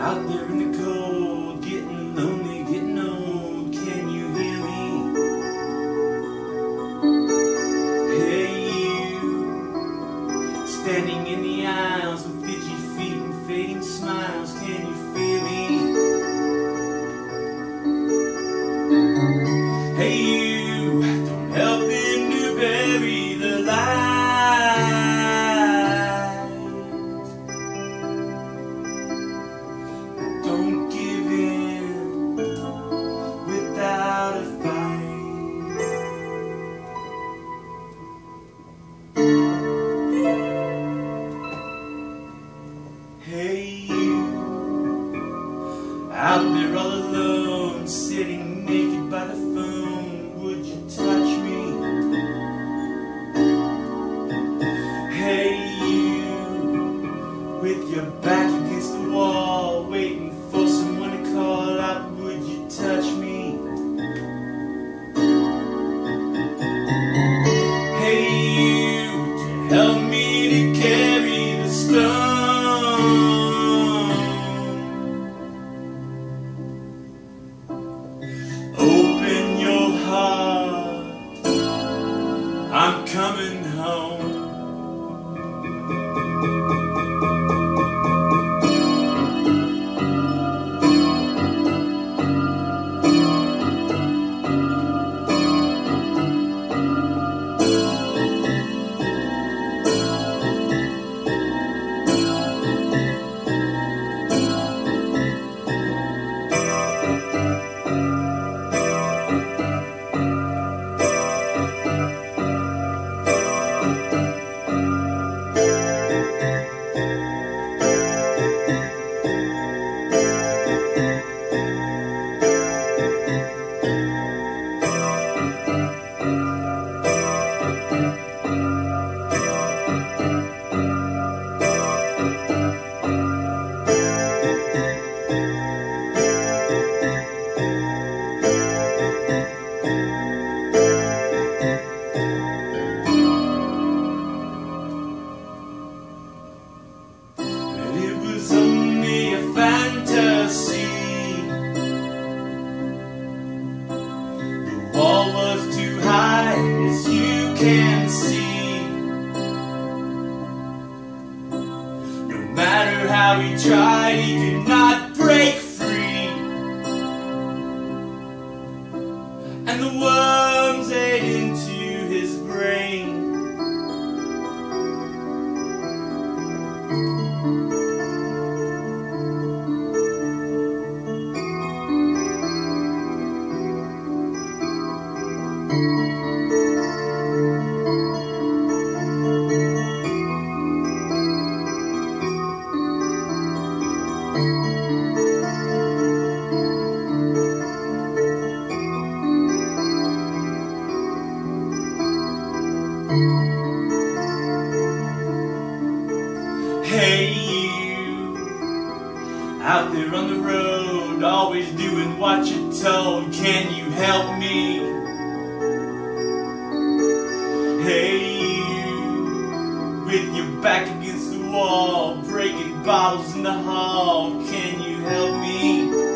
out there in the cold. Out there all alone, sitting naked by the phone, would you touch me? Hey you, with your back coming was only a fantasy. The wall was too high, you can see. No matter how he tried, he could not out there on the road, always doing what you're told. Can you help me? Hey you, with your back against the wall, breaking bottles in the hall. Can you help me?